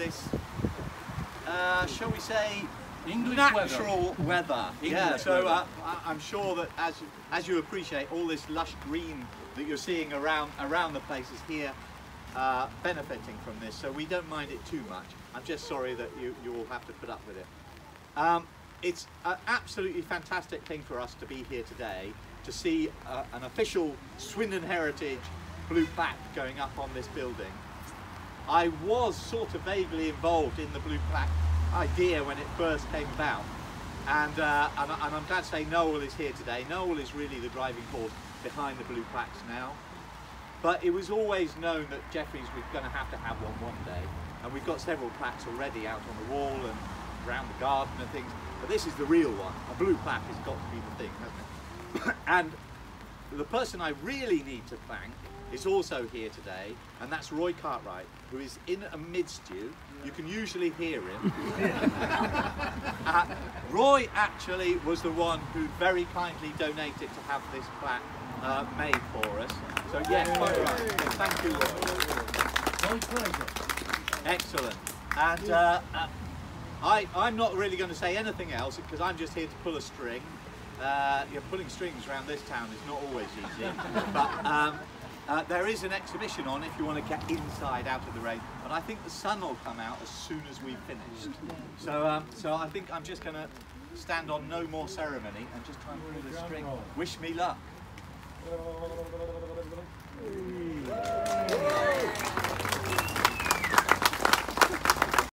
this, uh, shall we say, English natural weather. Yeah, English so weather. uh, I'm sure that as as you appreciate all this lush green that you're seeing around around the places here uh, benefiting from this. So we don't mind it too much. I'm just sorry that you you will have to put up with it. Um, it's an absolutely fantastic thing for us to be here today to see uh, an official Swindon Heritage blue plaque going up on this building. I was sort of vaguely involved in the blue plaque idea when it first came about. And, uh, and, and I'm glad to say Noel is here today. Noel is really the driving force behind the blue plaques now. But it was always known that Jefferies was going to have to have one one day. And we've got several plaques already out on the wall and around the garden and things. But this is the real one. A blue plaque has got to be the thing, hasn't it? and the person I really need to thank is also here today, and that's Roy Cartwright, who is in amidst you. You can usually hear him. Uh, Roy actually was the one who very kindly donated to have this plaque uh, made for us. So yes, quite right. Thank you, Roy. My pleasure. Excellent. And uh, uh, I, I'm not really going to say anything else because I'm just here to pull a string. Uh, you're pulling strings around this town is not always easy, but um, uh, there is an exhibition on if you want to get inside out of the rain. But I think the sun will come out as soon as we've finished. So, um, so I think I'm just going to stand on no more ceremony and just try and pull the string. Wish me luck.